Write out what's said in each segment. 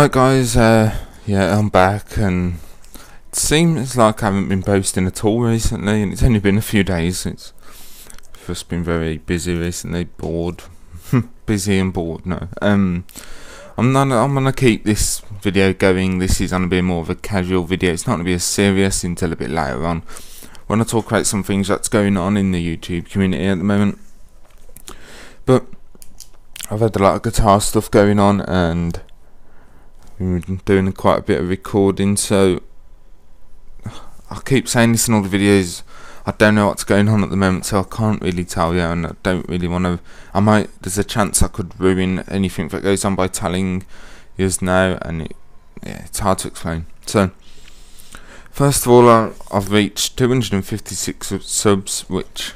Right guys, uh, yeah, I'm back and it seems like I haven't been posting at all recently and it's only been a few days. It's just been very busy recently, bored. busy and bored, no. Um, I'm not, I'm gonna keep this video going. This is gonna be more of a casual video. It's not gonna be as serious until a bit later on. When I talk about some things that's going on in the YouTube community at the moment. But I've had a lot of guitar stuff going on and Mm, been doing quite a bit of recording so I keep saying this in all the videos I don't know what's going on at the moment so I can't really tell you and I don't really want to I might there's a chance I could ruin anything that goes on by telling you now and it, yeah it's hard to explain so first of all I, I've reached 256 subs which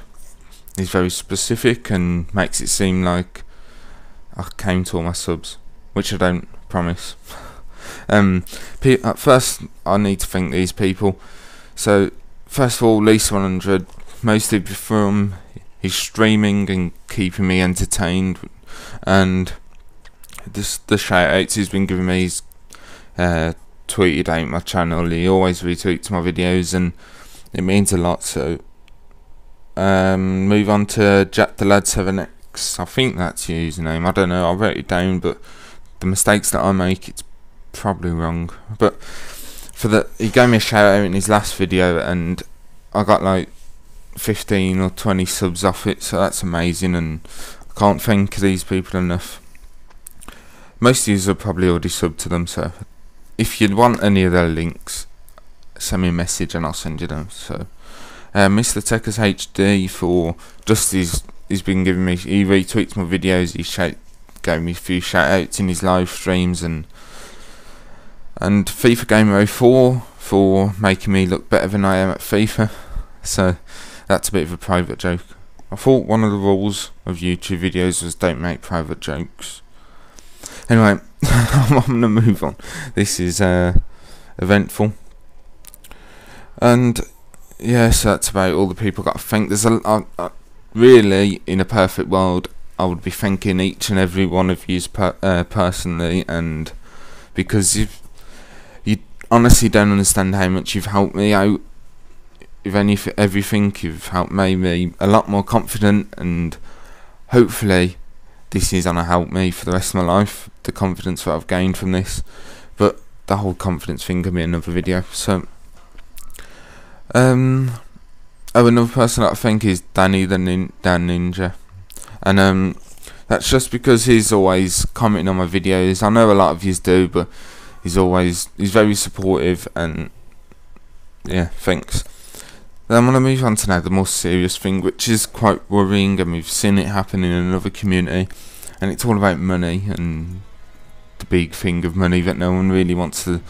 is very specific and makes it seem like I came to all my subs, which I don't promise. um, pe- at first, I need to thank these people. So, first of all, Lisa100, mostly from his streaming and keeping me entertained, and this the shout outs he's been giving me. He's uh, tweeted out my channel. He always retweets my videos, and it means a lot. So, um, move on to Jack the Lad 7X. I think that's your username. I don't know. I wrote it down, but the mistakes that I make, it's probably wrong. But for the, he gave me a shout out in his last video, and I got like 15 or 20 subs off it, so that's amazing. And I can't thank these people enough. Most of you are probably already subbed to them, so if you'd want any of their links, send me a message and I'll send you them. So, uh, Mr. Techers HD for just his he's been giving me he retweets my videos he gave me a few shout outs in his live streams and and FIFA Gamer 04 for making me look better than I am at FIFA. So that's a bit of a private joke. I thought one of the rules of YouTube videos was don't make private jokes. Anyway I'm gonna move on. This is uh, eventful. And yes that's about all the people got to thank. There's a, a, really, in a perfect world, I would be thanking each and every one of you per, uh, personally, and because you you honestly don't understand how much you've helped me out. If any everything, you've helped made me a lot more confident, and hopefully, this is gonna help me for the rest of my life. The confidence that I've gained from this, but the whole confidence thing can be another video. So, um, Oh, another person I think is Danny the nin Dan Ninja, and um, that's just because he's always commenting on my videos. I know a lot of you do, but he's always he's very supportive and yeah, thanks. Then I'm gonna move on to now the more serious thing, which is quite worrying, and we've seen it happen in another community, and it's all about money and the big thing of money that no one really wants to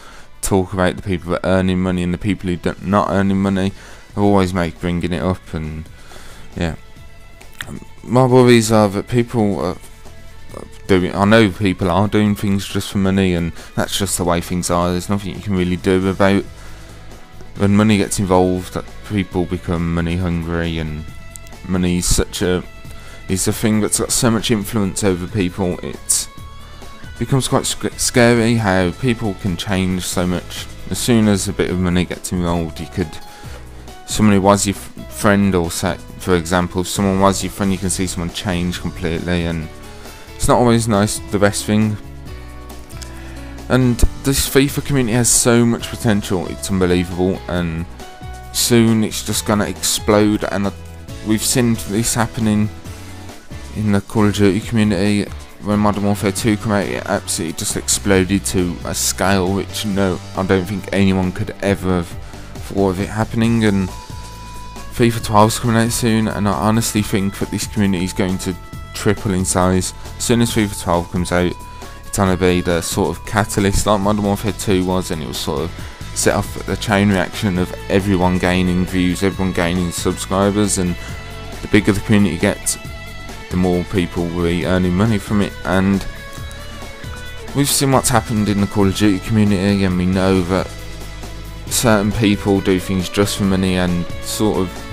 talk about. The people that are earning money and the people who don't not earning money always make bringing it up, and yeah, my worries are that people are doing. I know people are doing things just for money, and that's just the way things are. There's nothing you can really do about when money gets involved. People become money hungry, and money is such a is a thing that's got so much influence over people. It becomes quite sc scary how people can change so much. As soon as a bit of money gets involved, you could someone who was your friend or set for example if someone was your friend you can see someone change completely and it's not always nice the best thing. And this FIFA community has so much potential it's unbelievable and soon it's just gonna explode and we've seen this happening in the Call of Duty community. When Modern Warfare 2 came out it absolutely just exploded to a scale which no I don't think anyone could ever have thought of it happening and FIFA 12 is coming out soon and I honestly think that this community is going to triple in size. As soon as FIFA 12 comes out it's going to be the sort of catalyst like Modern Warfare 2 was and it was sort of set off the chain reaction of everyone gaining views, everyone gaining subscribers and the bigger the community gets the more people will be earning money from it and we've seen what's happened in the Call of Duty community and we know that certain people do things just for money and sort of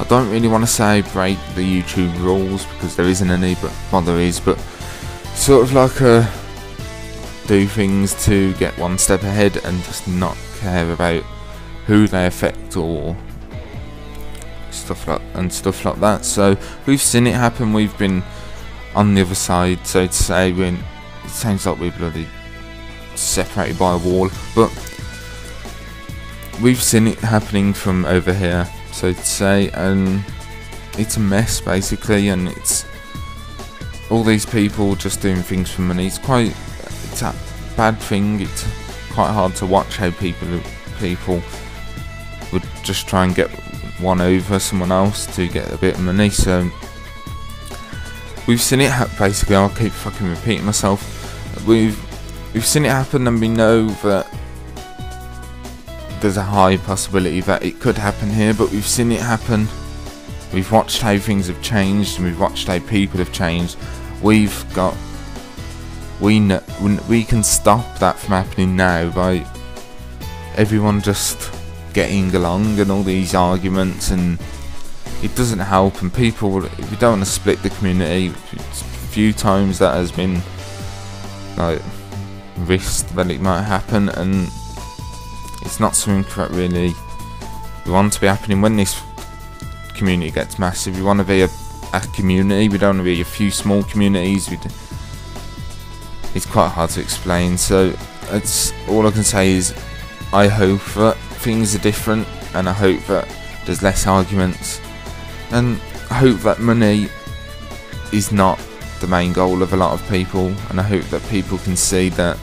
I don't really want to say break the YouTube rules because there isn't any but well there is but sort of like a do things to get one step ahead and just not care about who they affect or stuff like and stuff like that. So we've seen it happen. We've been on the other side, so to say. When it sounds like we're bloody separated by a wall, but we've seen it happening from over here, so to say, and it's a mess basically, and it's all these people just doing things for money. It's quite it's a bad thing. It's quite hard to watch how people people would just try and get one over someone else to get a bit of money. So we've seen it happen. Basically, I'll keep fucking repeating myself. We've we've seen it happen, and we know that there's a high possibility that it could happen here. But we've seen it happen. We've watched how things have changed, and we've watched how people have changed. We've got we know, we can stop that from happening now by everyone just getting along and all these arguments and it doesn't help and people if we don't want to split the community few times that has been like risked that it might happen and it's not something that really we want to be happening. When this community gets massive we want to be a, a community. We don't want to be a few small communities. It's quite hard to explain. So it's all I can say is I hope that things are different and I hope that there's less arguments and I hope that money is not the main goal of a lot of people and I hope that people can see that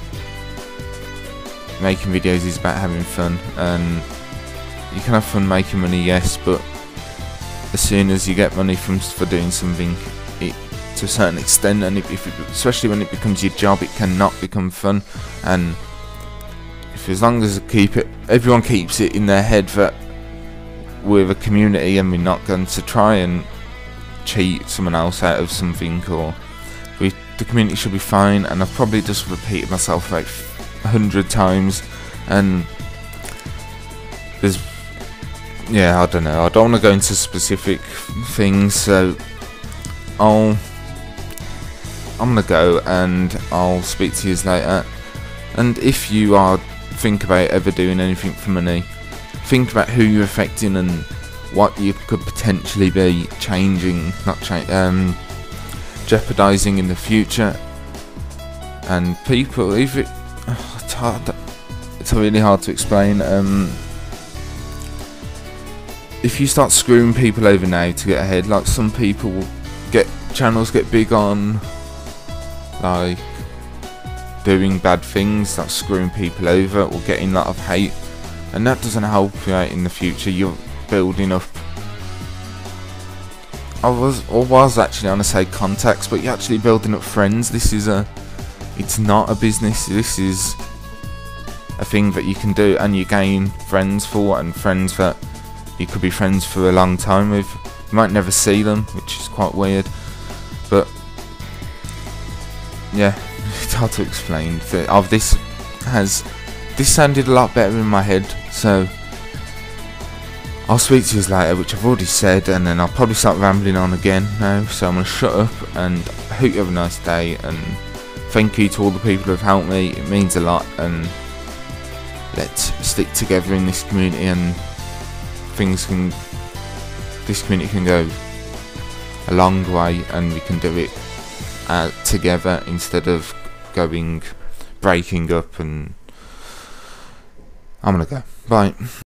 making videos is about having fun and you can have fun making money yes but as soon as you get money from for doing something it to a certain extent and if it, especially when it becomes your job it cannot become fun and if as long as keep it everyone keeps it in their head that we're a community and we're not going to try and cheat someone else out of something or we the community should be fine and I've probably just repeated myself like hundred times and there's yeah I don't know I don't want to go into specific things so I'll I'm gonna go and I'll speak to you later. And if you are think about ever doing anything for money, think about who you're affecting and what you could potentially be changing, not cha- um, jeopardizing in the future. And people, if it, it's hard, it's really hard to explain. Um, if you start screwing people over now to get ahead, like some people get channels get big on like doing bad things, like screwing people over or getting a lot of hate, and that doesn't help you out in the future. You're building up. I was or was actually on to say contacts, but you're actually building up friends. This is a, it's not a business. This is a thing that you can do, and you gain friends for, and friends that you could be friends for a long time with. You might never see them, which is quite weird, but yeah, it's hard to explain. Of this has this sounded a lot better in my head, so I'll speak to you later, which I've already said, and then I'll probably start rambling on again now. So I'm gonna shut up, and I hope you have a nice day, and thank you to all the people who have helped me. It means a lot, and let's stick together in this community, and things can. This community can go a long way, and we can do it uh, together instead of going breaking up and I'm gonna go bye